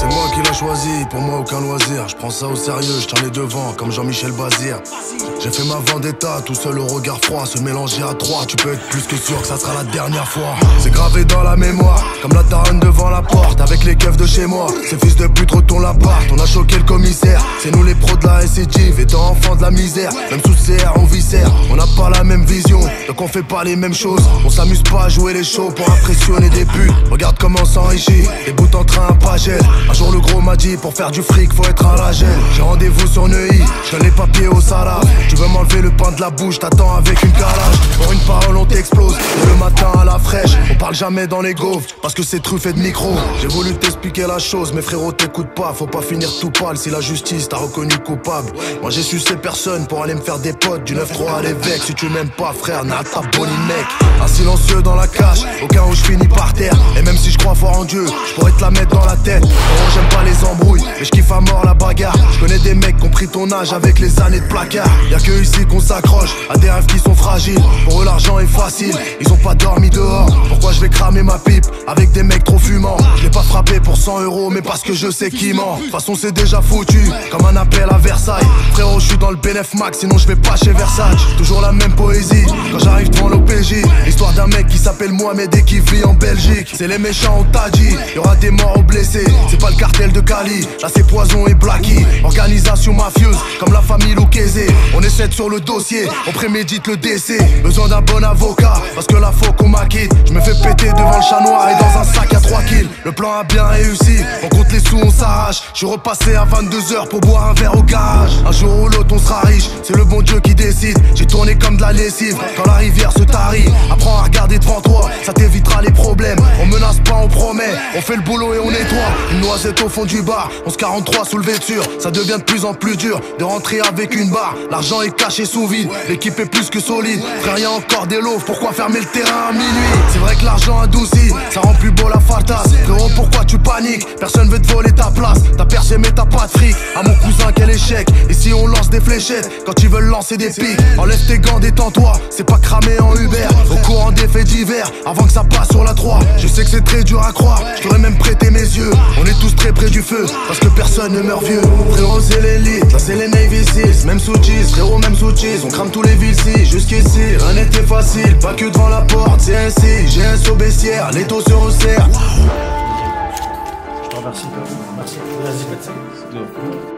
C'est moi qui l'a choisi, pour moi aucun loisir. Je prends ça au sérieux, je tiens les devants comme Jean-Michel Bazir. J'ai fait ma vendetta, tout seul au regard froid, se mélanger à trois. Tu peux être plus que sûr que ça sera la dernière fois. C'est gravé dans la mémoire, comme la taronne les keufs de chez moi. Ces fils de pute retournent l'appart, on a choqué le commissaire. C'est nous les pros de la SCJ, étant enfants de la misère. Même sous CR, on viscère, on n'a pas la même vision, donc on fait pas les mêmes choses. On s'amuse pas à jouer les shows pour impressionner des putes. Regarde comment on s'enrichit, les bouts en train pas gel. Un jour le gros m'a dit, pour faire du fric, faut être à la gel. J'ai rendez-vous sur Neuilly, je les papiers au salade. Tu veux m'enlever le pain de la bouche, t'attends avec une calage. Pour une parole, on t'explose. Le matin à la fraîche, on parle jamais dans les gaufres, parce que c'est truffé de micro. J'ai voulu t'expliquer la chose, mais frérot, t'écoute pas. Faut pas finir tout pâle si la justice t'a reconnu coupable. Moi j'ai su ces personnes pour aller me faire des potes. Du 9-3 à l'évêque, si tu m'aimes pas, frère, n'a ta bonne mec. Un silencieux dans la cage, aucun où je finis par terre. Et même si je crois fort en Dieu, je pourrais te la mettre dans la tête. Oh, j'aime pas les embrouilles, mais je kiffe à mort la bagarre. Je connais des mecs qui ont pris ton âge avec les années de placard. Y'a que ici qu'on s'accroche à des rêves qui sont fragiles. Pour eux, l'argent est facile, ils ont pas dormi dehors. Pourquoi je vais cramer ma pipe avec des mecs 100 euros, mais parce que je sais qui ment. De toute façon, c'est déjà foutu, comme un appel à Versailles. Frérot, je suis dans le BNF Max, sinon je vais pas chez Versace. Toujours la même poésie quand j'arrive devant l'OPJ. D'un mec qui s'appelle Mohamed et qui vit en Belgique. C'est les méchants, on t'a dit, y aura des morts ou blessés. C'est pas le cartel de Cali, là c'est Poison et Blacky. Organisation mafieuse, comme la famille Lucchese. On est sur le dossier, on prémédite le décès. Besoin d'un bon avocat, parce que la faut qu'on m'acquitte. Je me fais péter devant le chat noir et dans un sac à 3 kills. Le plan a bien réussi, on compte les sous, on s'arrache. Je repassé à 22h pour boire un verre au garage. Un jour ou l'autre, on sera riche, c'est le bon Dieu qui décide. J'ai tourné comme de la lessive, quand la rivière se tarit. Apprends à regarder devant toi, ça t'évitera les problèmes. On menace pas, on promet, on fait le boulot et on nettoie. Une noisette au fond du bar, 1143 sous le vêture. Ça devient de plus en plus dur de rentrer avec une barre. L'argent est caché sous vide, l'équipe est plus que solide. Frère, y'a encore des lots, pourquoi fermer le terrain à minuit? C'est vrai que l'argent adoucit, ça rend plus beau la fatas. Frérot, pourquoi tu paniques? Personne veut te voler ta place. T'as percé, mais t'as pas de. À mon cousin, quel échec? Des fléchettes quand ils veulent lancer des pics. Enlève tes gants, détends-toi. C'est pas cramé en Uber. Au courant des faits divers, avant que ça passe sur la 3. Je sais que c'est très dur à croire. Je t'aurais même prêté mes yeux. On est tous très près du feu, parce que personne ne meurt vieux. Frérot, c'est l'élite, là c'est les Navy Seals. Même sous cheese, frérot, même sous cheese. On crame tous les villes jusqu'ici, rien n'était facile. Pas que devant la porte, c'est ainsi. J'ai un saut baissière, les taux se resserrent. Je te remercie. Merci. Vas-y,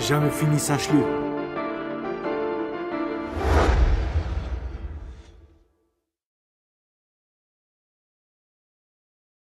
jamais fini, sache-le.